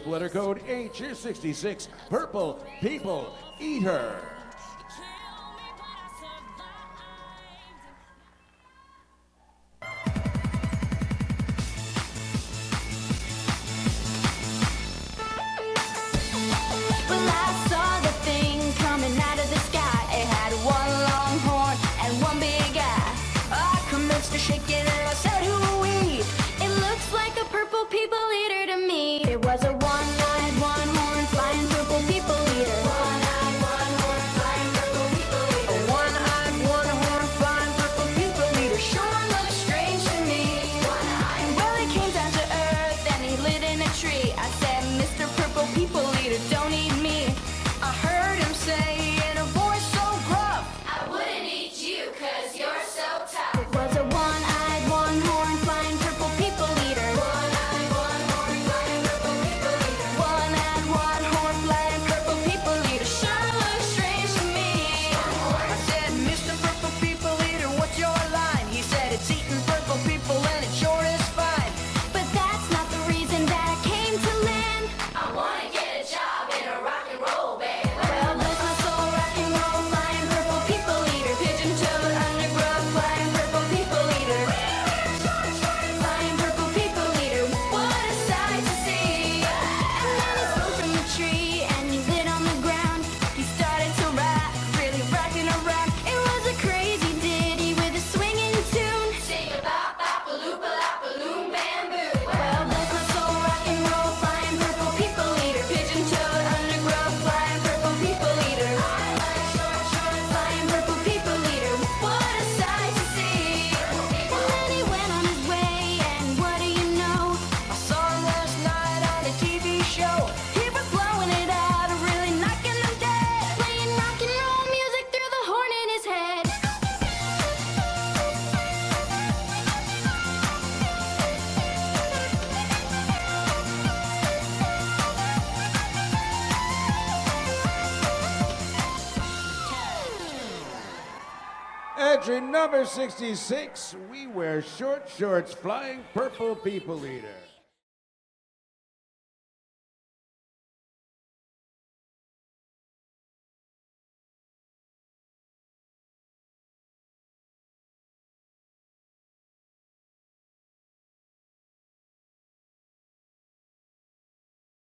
group letter code H is 66. Purple People Eater. entry number 66, We Wear Short Shorts Flying Purple People Eater.